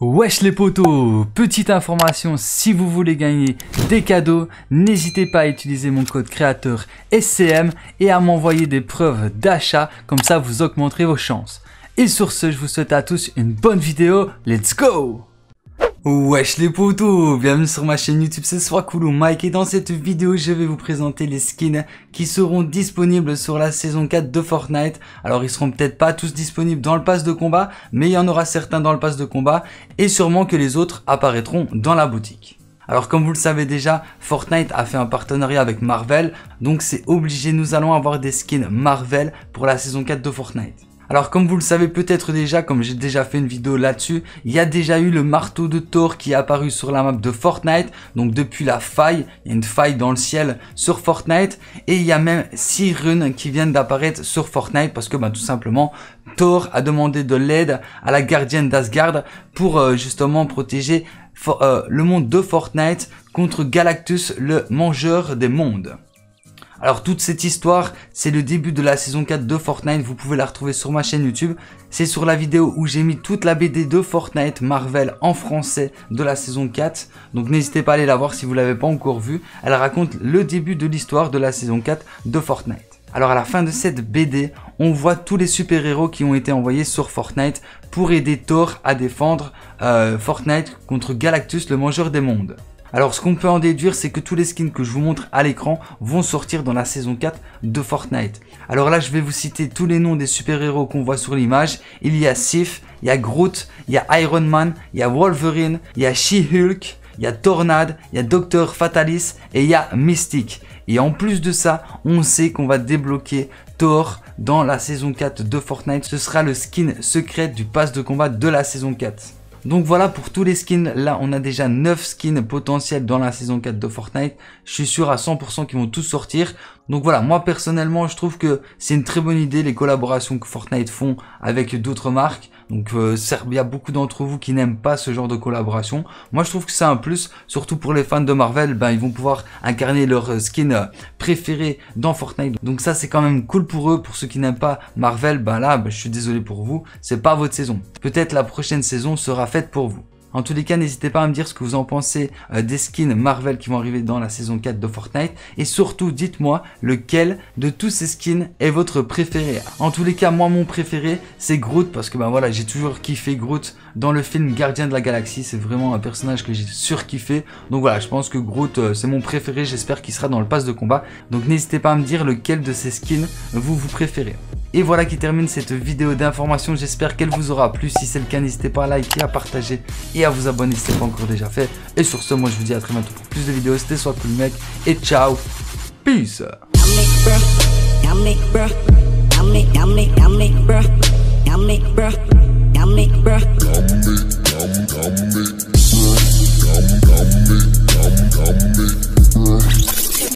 Wesh les potos Petite information, si vous voulez gagner des cadeaux, n'hésitez pas à utiliser mon code créateur SCM et à m'envoyer des preuves d'achat, comme ça vous augmenterez vos chances. Et sur ce, je vous souhaite à tous une bonne vidéo, let's go Wesh les potos, bienvenue sur ma chaîne YouTube, c'est Swakoulou Mike et dans cette vidéo je vais vous présenter les skins qui seront disponibles sur la saison 4 de Fortnite. Alors ils seront peut-être pas tous disponibles dans le pass de combat, mais il y en aura certains dans le pass de combat et sûrement que les autres apparaîtront dans la boutique. Alors comme vous le savez déjà, Fortnite a fait un partenariat avec Marvel, donc c'est obligé, nous allons avoir des skins Marvel pour la saison 4 de Fortnite. Alors comme vous le savez peut-être déjà, comme j'ai déjà fait une vidéo là-dessus, il y a déjà eu le marteau de Thor qui est apparu sur la map de Fortnite. Donc depuis la faille, il y a une faille dans le ciel sur Fortnite. Et il y a même 6 runes qui viennent d'apparaître sur Fortnite parce que bah, tout simplement Thor a demandé de l'aide à la gardienne d'Asgard pour euh, justement protéger euh, le monde de Fortnite contre Galactus, le mangeur des mondes. Alors toute cette histoire, c'est le début de la saison 4 de Fortnite, vous pouvez la retrouver sur ma chaîne YouTube. C'est sur la vidéo où j'ai mis toute la BD de Fortnite Marvel en français de la saison 4. Donc n'hésitez pas à aller la voir si vous l'avez pas encore vue. Elle raconte le début de l'histoire de la saison 4 de Fortnite. Alors à la fin de cette BD, on voit tous les super-héros qui ont été envoyés sur Fortnite pour aider Thor à défendre euh, Fortnite contre Galactus le mangeur des mondes. Alors ce qu'on peut en déduire c'est que tous les skins que je vous montre à l'écran vont sortir dans la saison 4 de Fortnite. Alors là je vais vous citer tous les noms des super-héros qu'on voit sur l'image. Il y a Sif, il y a Groot, il y a Iron Man, il y a Wolverine, il y a She-Hulk, il y a Tornade, il y a Docteur Fatalis et il y a Mystique. Et en plus de ça, on sait qu'on va débloquer Thor dans la saison 4 de Fortnite. Ce sera le skin secret du pass de combat de la saison 4. Donc voilà pour tous les skins, là on a déjà 9 skins potentiels dans la saison 4 de Fortnite. Je suis sûr à 100% qu'ils vont tous sortir. Donc voilà, moi personnellement je trouve que c'est une très bonne idée les collaborations que Fortnite font avec d'autres marques. Donc euh, il y a beaucoup d'entre vous qui n'aiment pas ce genre de collaboration. Moi je trouve que c'est un plus, surtout pour les fans de Marvel, ben ils vont pouvoir incarner leur skin euh, préféré dans Fortnite. Donc ça c'est quand même cool pour eux. Pour ceux qui n'aiment pas Marvel, ben là ben, je suis désolé pour vous, c'est pas votre saison. Peut-être la prochaine saison sera faite pour vous. En tous les cas, n'hésitez pas à me dire ce que vous en pensez euh, des skins Marvel qui vont arriver dans la saison 4 de Fortnite. Et surtout, dites-moi lequel de tous ces skins est votre préféré. En tous les cas, moi, mon préféré, c'est Groot. Parce que ben voilà, j'ai toujours kiffé Groot dans le film Gardien de la Galaxie. C'est vraiment un personnage que j'ai surkiffé. Donc voilà, je pense que Groot, euh, c'est mon préféré. J'espère qu'il sera dans le pass de combat. Donc n'hésitez pas à me dire lequel de ces skins vous vous préférez. Et voilà qui termine cette vidéo d'information. J'espère qu'elle vous aura plu. Si c'est le cas, n'hésitez pas à liker, à partager et à vous abonner si ce n'est pas encore déjà fait. Et sur ce, moi je vous dis à très bientôt pour plus de vidéos. C'était soit cool mec et ciao. Peace.